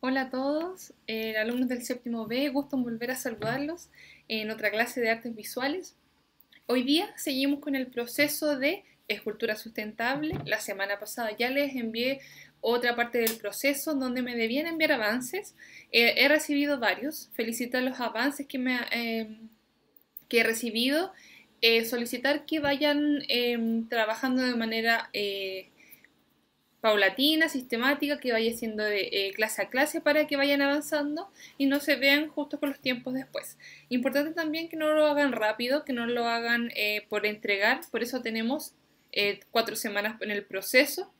Hola a todos, eh, alumnos del séptimo B, gusto en volver a saludarlos en otra clase de artes visuales. Hoy día seguimos con el proceso de escultura sustentable. La semana pasada ya les envié otra parte del proceso donde me debían enviar avances. Eh, he recibido varios. Felicito los avances que, me, eh, que he recibido. Eh, solicitar que vayan trabajando de manera paulatina, sistemática, que vaya siendo de clase a clase para que vayan avanzando y no se vean justo con los tiempos después. Importante también que no lo hagan rápido, que no lo hagan por entregar, por eso tenemos cuatro semanas en el proceso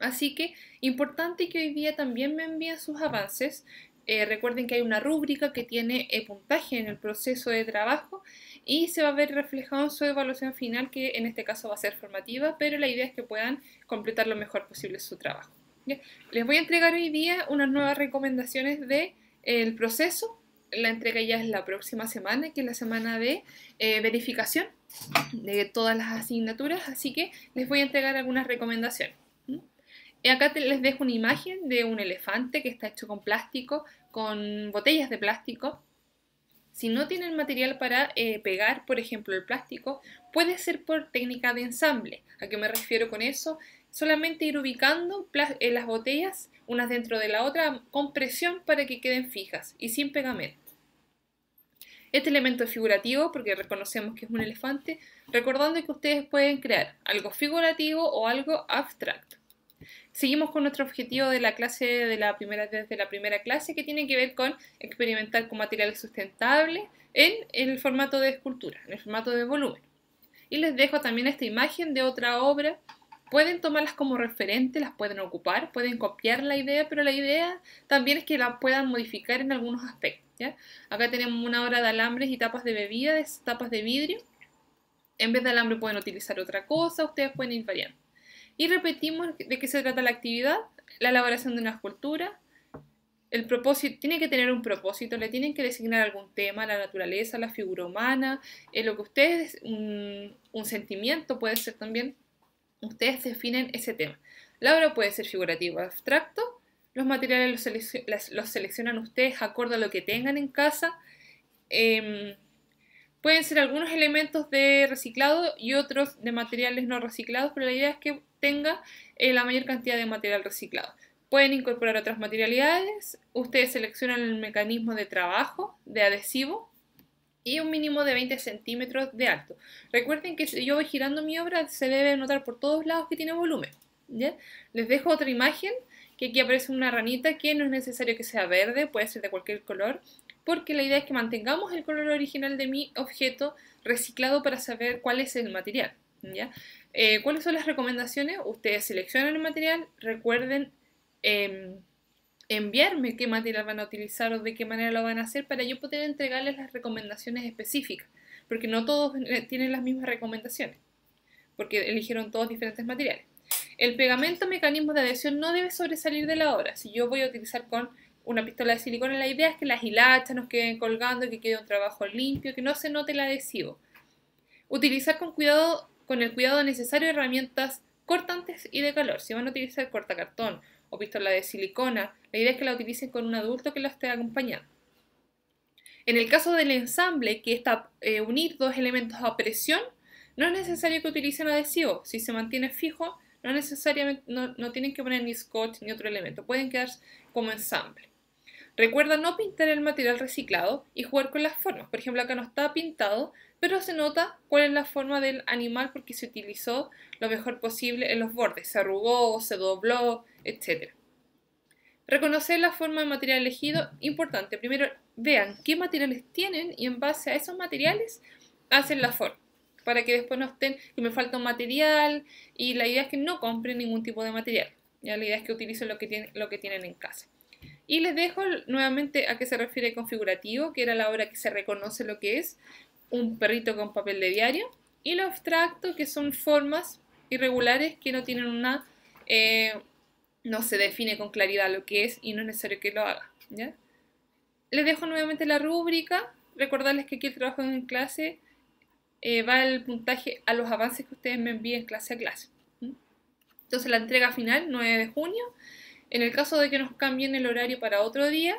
Así que importante que hoy día también me envíen sus avances. Eh, recuerden que hay una rúbrica que tiene el puntaje en el proceso de trabajo y se va a ver reflejado en su evaluación final, que en este caso va a ser formativa, pero la idea es que puedan completar lo mejor posible su trabajo. Les voy a entregar hoy día unas nuevas recomendaciones del el proceso. La entrega ya es la próxima semana, que es la semana de eh, verificación de todas las asignaturas, así que les voy a entregar algunas recomendaciones. Acá les dejo una imagen de un elefante que está hecho con plástico, con botellas de plástico. Si no tienen material para eh, pegar, por ejemplo, el plástico, puede ser por técnica de ensamble. ¿A qué me refiero con eso? Solamente ir ubicando eh, las botellas unas dentro de la otra con presión para que queden fijas y sin pegamento. Este elemento es figurativo porque reconocemos que es un elefante, recordando que ustedes pueden crear algo figurativo o algo abstracto. Seguimos con nuestro objetivo de la clase de la primera, desde la primera clase que tiene que ver con experimentar con materiales sustentables en, el formato de escultura, en el formato de volumen. Y les dejo también esta imagen de otra obra. Pueden tomarlas como referente, las pueden ocupar, pueden copiar la idea, pero la idea también es que la puedan modificar en algunos aspectos. Acá tenemos una obra de alambres y tapas de bebidas, tapas de vidrio. En vez de alambre pueden utilizar otra cosa, ustedes pueden ir variando. Y repetimos de qué se trata la actividad, la elaboración de una escultura. El propósito tiene que tener un propósito, le tienen que designar algún tema, la naturaleza, la figura humana, en lo que ustedes, un, sentimiento puede ser también, ustedes definen ese tema. La obra puede ser figurativo abstracto, los materiales los, seleccionan ustedes acorde a lo que tengan en casa. Em, pueden ser algunos elementos de reciclado y otros de materiales no reciclados, pero la idea es que tenga eh, la mayor cantidad de material reciclado. Pueden incorporar otras materialidades, ustedes seleccionan el mecanismo de trabajo de adhesivo y un mínimo de 20 centímetros de alto. Recuerden que si yo voy girando mi obra se debe notar por todos lados que tiene volumen. Les dejo otra imagen que aquí aparece una ranita que no es necesario que sea verde, puede ser de cualquier color, porque la idea es que mantengamos el color original de mi objeto reciclado para saber cuál es el material. ¿ya? Eh, ¿Cuáles son las recomendaciones? Ustedes seleccionan el material, recuerden em, enviarme qué material van a utilizar o de qué manera lo van a hacer para yo poder entregarles las recomendaciones específicas, porque no todos eh, tienen las mismas recomendaciones, porque eligieron todos diferentes materiales. El pegamento mecanismo de adhesión no debe sobresalir de la obra. Si yo voy a utilizar con una pistola de silicona, la idea es que las hilachas nos queden colgando, que quede un trabajo limpio, que no se note el adhesivo. Utilizar con cuidado con el cuidado necesario herramientas cortantes y de calor. Si van a utilizar cortacartón o pistola de silicona, la idea es que la utilicen con un adulto que la esté acompañando. En el caso del ensamble, que está eh, unir dos elementos a presión, no es necesario que utilicen adhesivo. Si se mantiene fijo, no necesariamente no, no tienen que poner ni scotch ni otro elemento. Pueden quedar como ensamble. Recuerda no pintar el material reciclado y jugar con las formas. Por ejemplo, acá no está pintado, pero se nota cuál es la forma del animal porque se utilizó lo mejor posible en los bordes, se arrugó, se dobló, etc. Reconocer la forma del material elegido, importante. Primero vean qué materiales tienen y en base a esos materiales hacen la forma. Para que después no estén, que me falta un material y la idea es que no compren ningún tipo de material. La idea es que utilicen lo que, lo que tienen en casa. Y les dejo nuevamente a qué se refiere configurativo, que era la obra que se reconoce lo que es, un perrito con papel de diario, y lo abstracto, que son formas irregulares que no tienen una, eh, no se define con claridad lo que es y no es necesario que lo haga. ¿ya? Les dejo nuevamente la rúbrica, recordarles que aquí el trabajo en clase eh, va el puntaje a los avances que ustedes me envíen clase a clase. Entonces la entrega final, 9 de junio, En el caso de que nos cambien el horario para otro día,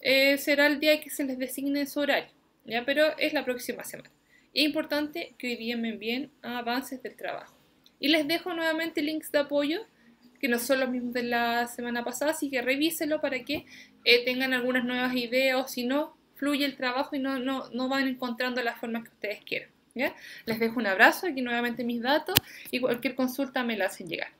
eh, será el día que se les designe su horario, ¿ya? pero es la próxima semana. Es importante que hoy día me envíen avances del trabajo. Y les dejo nuevamente links de apoyo que no son los mismos de la semana pasada, así que revíselo para que eh, tengan algunas nuevas ideas o si no, fluye el trabajo y no, no, no van encontrando las formas que ustedes quieran. ¿ya? Les dejo un abrazo, aquí nuevamente mis datos y cualquier consulta me la hacen llegar.